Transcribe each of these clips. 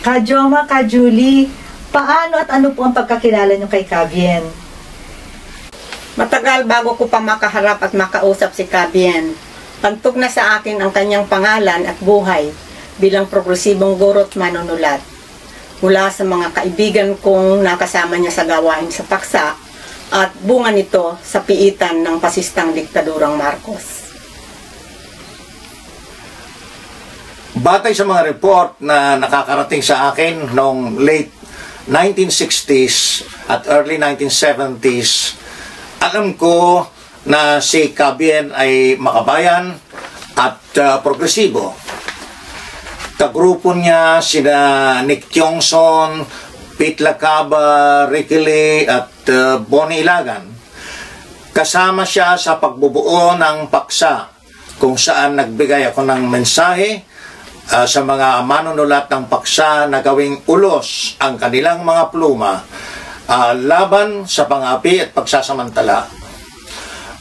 Ka Joma, Ka Julie, paano at ano po ang pagkakilala niyo kay Kabien? Matagal bago ko pa makaharap at makausap si Kabien. Pantog na sa akin ang kanyang pangalan at buhay bilang progresibong guro at manunulat. Mula sa mga kaibigan kong nakasama niya sa gawain sa paksa at bunga nito sa piitan ng pasistang diktadurang Marcos. Batay sa mga report na nakakarating sa akin noong late 1960s at early 1970s, alam ko na si Kabien ay makabayan at uh, progresibo. Kagrupo niya sina Nick Tiongson, Pete Lacaba, Ricky Lee at uh, Bonnie Ilagan. Kasama siya sa pagbubuo ng paksa kung saan nagbigay ako ng mensahe uh, sa mga manunulat ng paksa na gawing ulos ang kanilang mga pluma uh, laban sa pangapi at pagsasamantala.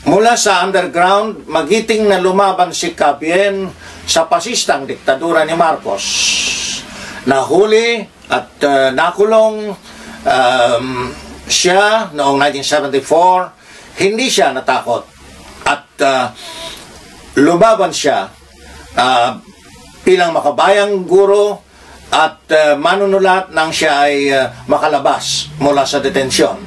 Mula sa underground, magiting na lumaban si Capien sa pasistang diktadura ni Marcos. Nahuli at uh, nakulong um, siya noong 1974. Hindi siya natakot at uh, lumaban siya uh, bilang makabayang guro at uh, manunulat nang siya ay uh, makalabas mula sa detensyon.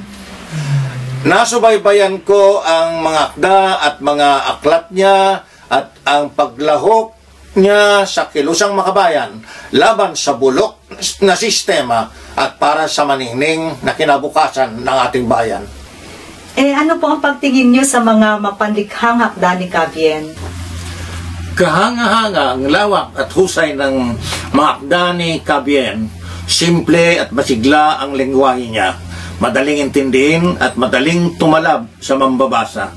Nasubaybayan ko ang mga akda at mga aklat niya at ang paglahok niya sa kilusang makabayan laban sa bulok na sistema at para sa maningning na kinabukasan ng ating bayan. Eh ano po ang pagtingin niyo sa mga mapanlikhang hakda ni Kabien? Kahanga-hanga ang lawak at husay ng mga akda ni Cabien. Simple at masigla ang lengguwahe niya. Madaling intindihin at madaling tumalab sa mambabasa.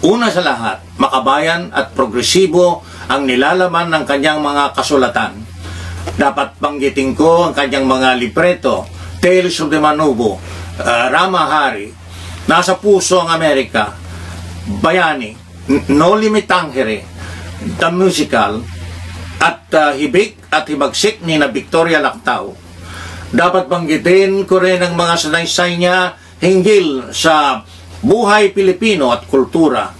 Una sa lahat, makabayan at progresibo ang nilalaman ng kanyang mga kasulatan. Dapat banggitin ko ang kanyang mga libreto, Tales of the Manubo, uh, Rama Hari, Nasa Puso ang Amerika, Bayani, No Limit Tangere, The Musical, at uh, Hibik at Himagsik ni na Victoria Lactao. Dapat banggitin ko rin ang mga sanaysay niya hinggil sa buhay Pilipino at kultura.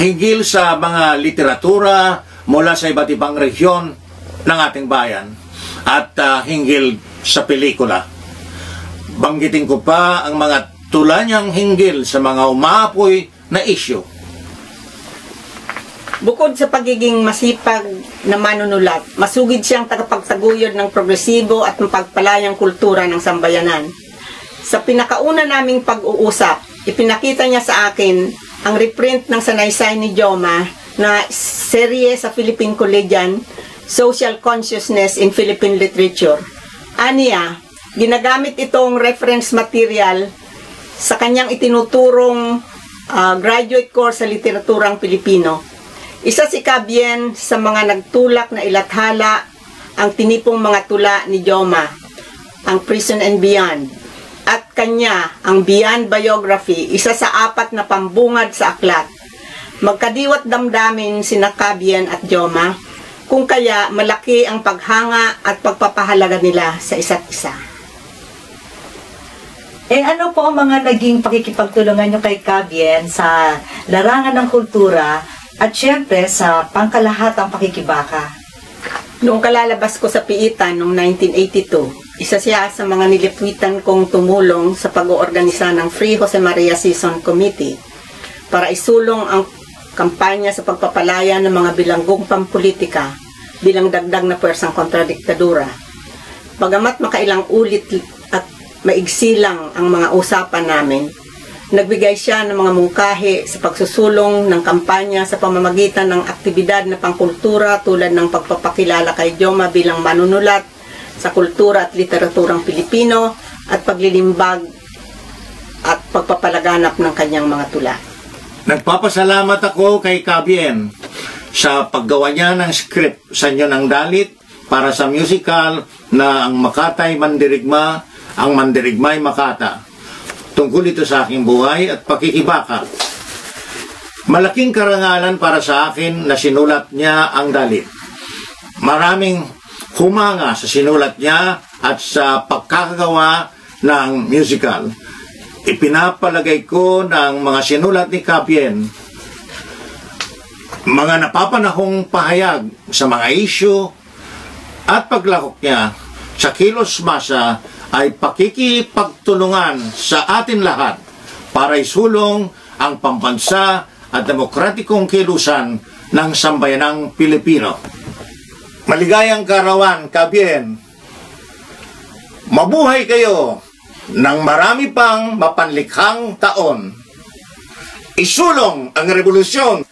Hinggil sa mga literatura mula sa iba't ibang rehiyon ng ating bayan at uh, hinggil sa pelikula. Banggitin ko pa ang mga tula niyang hinggil sa mga umapoy na isyo Bukod sa pagiging masipag na manunulat, masugid siyang tagapagtaguyod ng progresibo at mapagpalayang kultura ng sambayanan. Sa pinakauna naming pag-uusap, ipinakita niya sa akin ang reprint ng sanaysay ni Joma na serye sa Philippine Collegian, Social Consciousness in Philippine Literature. Aniya, ginagamit itong reference material sa kanyang itinuturong uh, graduate course sa literaturang Pilipino isa si Cabien sa mga nagtulak na ilathala ang tinipong mga tula ni Joma, ang Prison and Beyond. At kanya, ang Beyond Biography, isa sa apat na pambungad sa aklat. Magkadiwat damdamin sina Cabien at Joma, kung kaya malaki ang paghanga at pagpapahalaga nila sa isa't isa. Eh ano po ang mga naging pakikipagtulungan nyo kay Cabien sa larangan ng kultura at syempre, sa pangkalahatang pakikibaka. Noong kalalabas ko sa piitan noong 1982, isa siya sa mga nilipwitan kong tumulong sa pag-oorganisa ng Free Jose Maria Season Committee para isulong ang kampanya sa pagpapalaya ng mga bilanggong pampolitika bilang dagdag na pwersang kontradiktadura. Bagamat makailang ulit at maigsilang ang mga usapan namin, Nagbigay siya ng mga mungkahi sa pagsusulong ng kampanya sa pamamagitan ng aktibidad na pangkultura tulad ng pagpapakilala kay Joma bilang manunulat sa kultura at literaturang Pilipino at paglilimbag at pagpapalaganap ng kanyang mga tula. Nagpapasalamat ako kay Kabien sa paggawa niya ng script sa inyo ng dalit para sa musical na ang Makatay Mandirigma, ang Mandirigmay Makata tungkol ito sa aking buhay at pakikibaka. Malaking karangalan para sa akin na sinulat niya ang dalit. Maraming humanga sa sinulat niya at sa pagkakagawa ng musical. Ipinapalagay ko ng mga sinulat ni Capien mga napapanahong pahayag sa mga isyu at paglahok niya sa kilos masa ay pakikipagtulungan sa atin lahat para isulong ang pambansa at demokratikong kilusan ng sambayanang Pilipino. Maligayang karawan, Kabien. Mabuhay kayo ng marami pang mapanlikhang taon. Isulong ang revolusyon